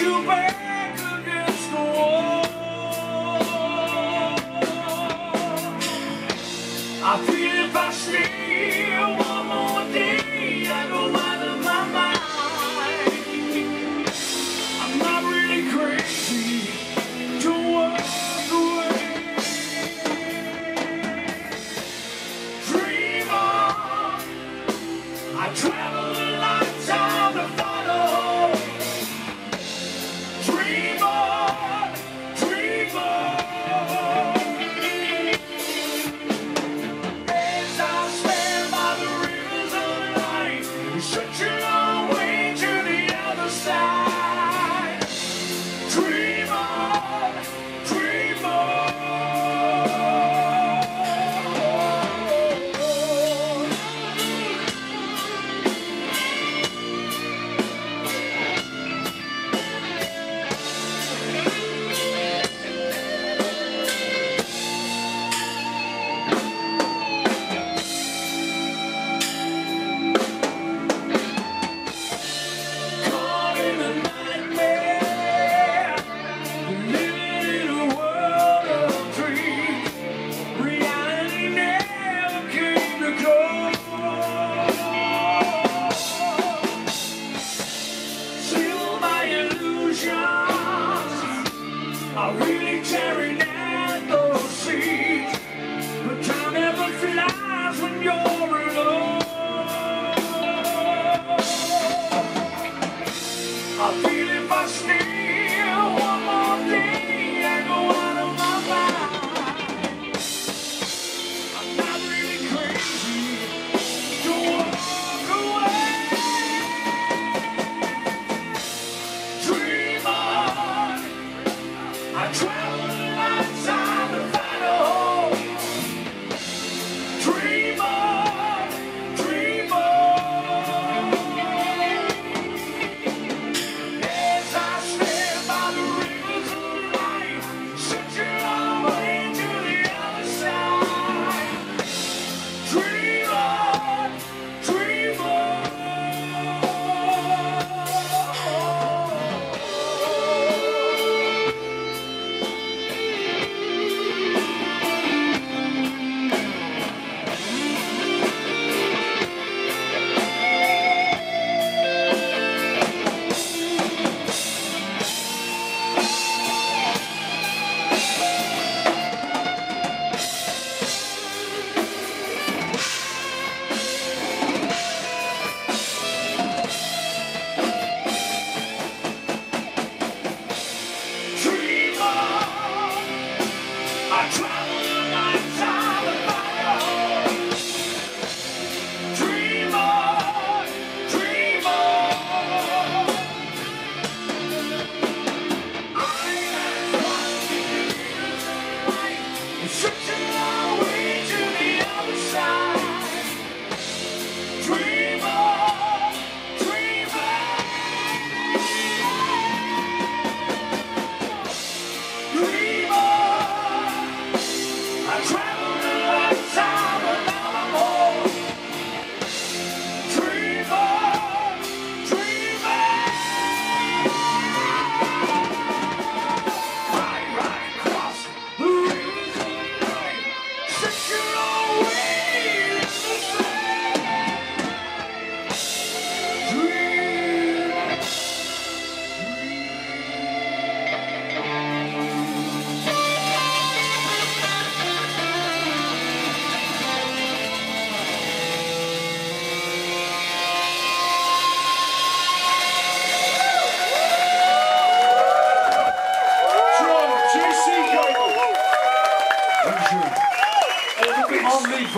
you burn. I really tearing at those seeds But time never flies when you're alone I feel it must Shut Shoot! only